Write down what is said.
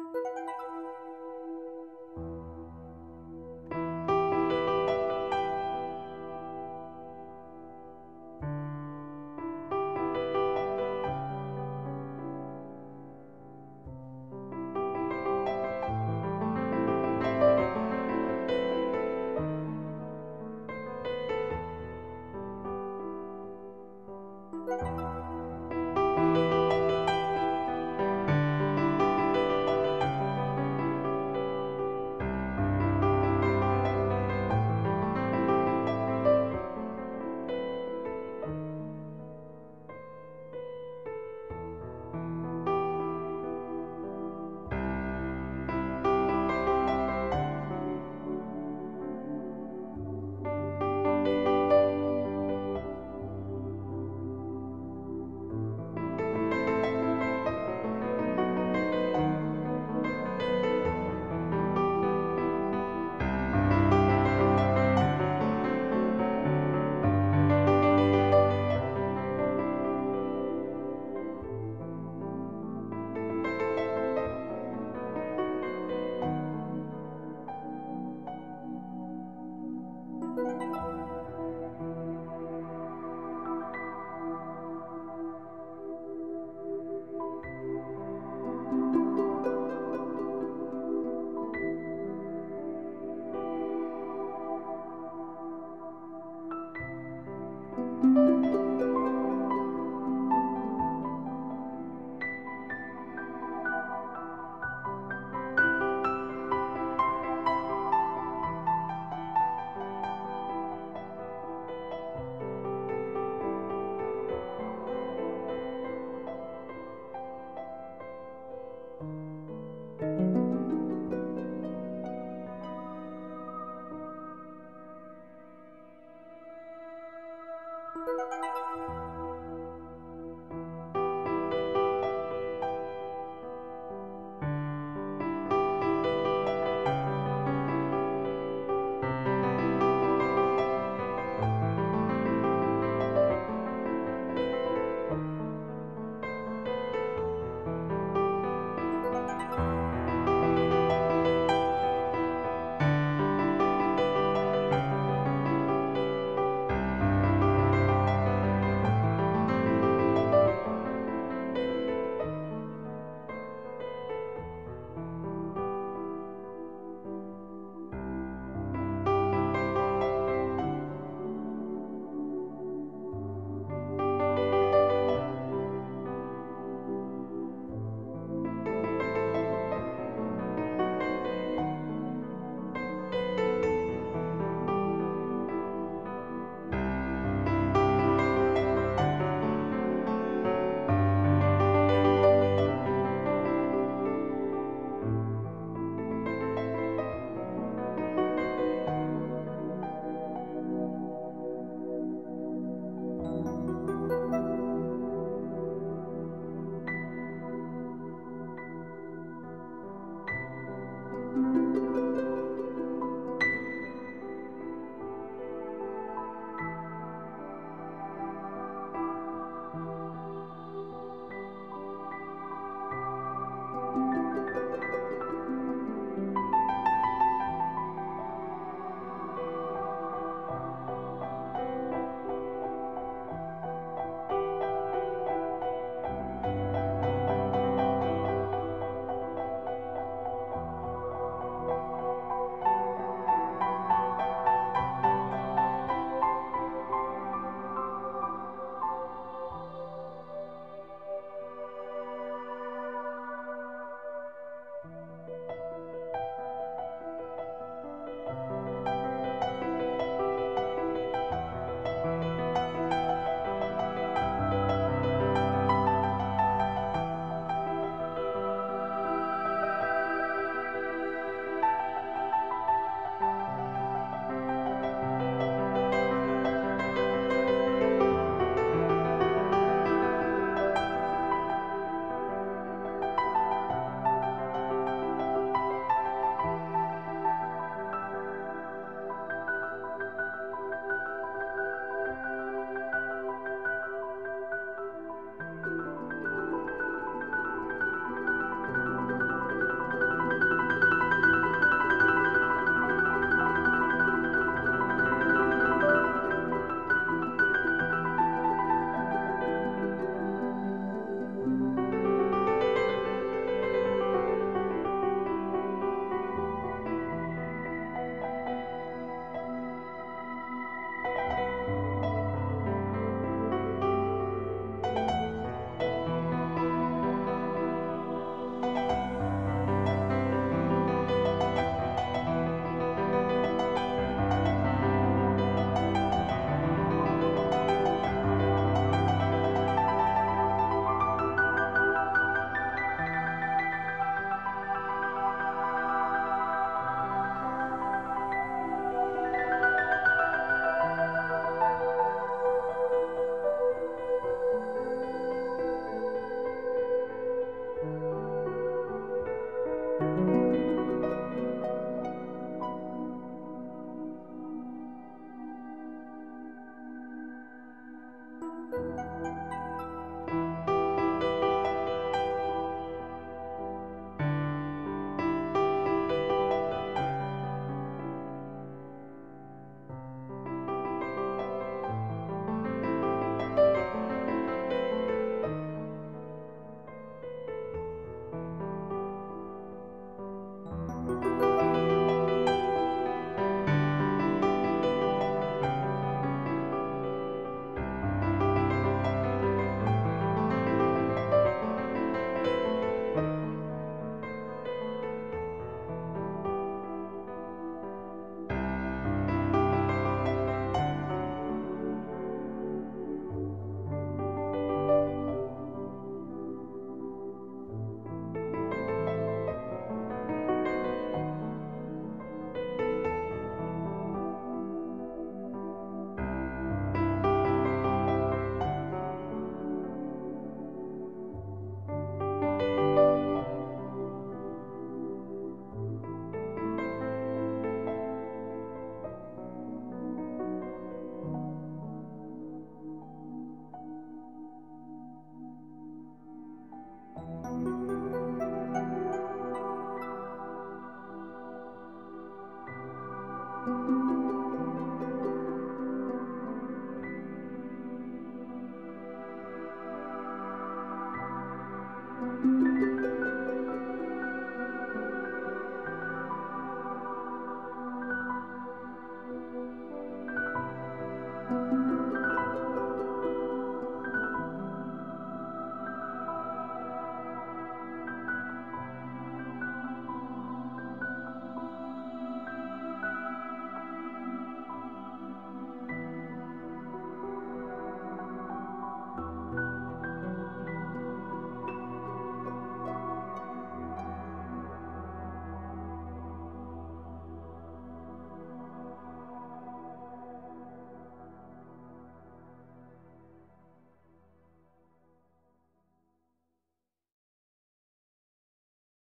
Música Música